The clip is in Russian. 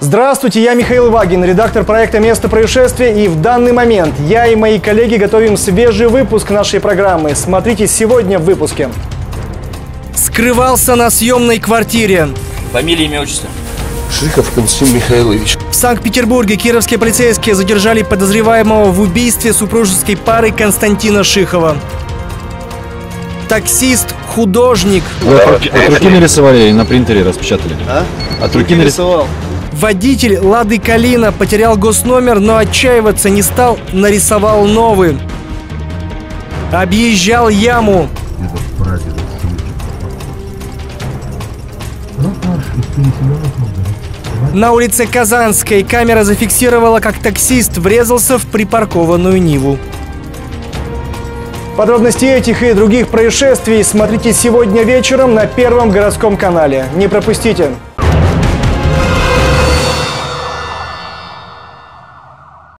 Здравствуйте, я Михаил Вагин, редактор проекта «Место происшествия», и в данный момент я и мои коллеги готовим свежий выпуск нашей программы. Смотрите сегодня в выпуске. Скрывался на съемной квартире. Фамилия, имя, отчество. Шихов Константин Михайлович. В Санкт-Петербурге кировские полицейские задержали подозреваемого в убийстве супружеской пары Константина Шихова. Таксист, художник, Вы от, руки- нарисовали или на принтере распечатали? А? От руки нарисовали. Водитель Лады Калина потерял госномер, но отчаиваться не стал, нарисовал новый. Объезжал яму. На улице Казанской камера зафиксировала, как таксист врезался в припаркованную Ниву. Подробности этих и других происшествий смотрите сегодня вечером на Первом городском канале. Не пропустите.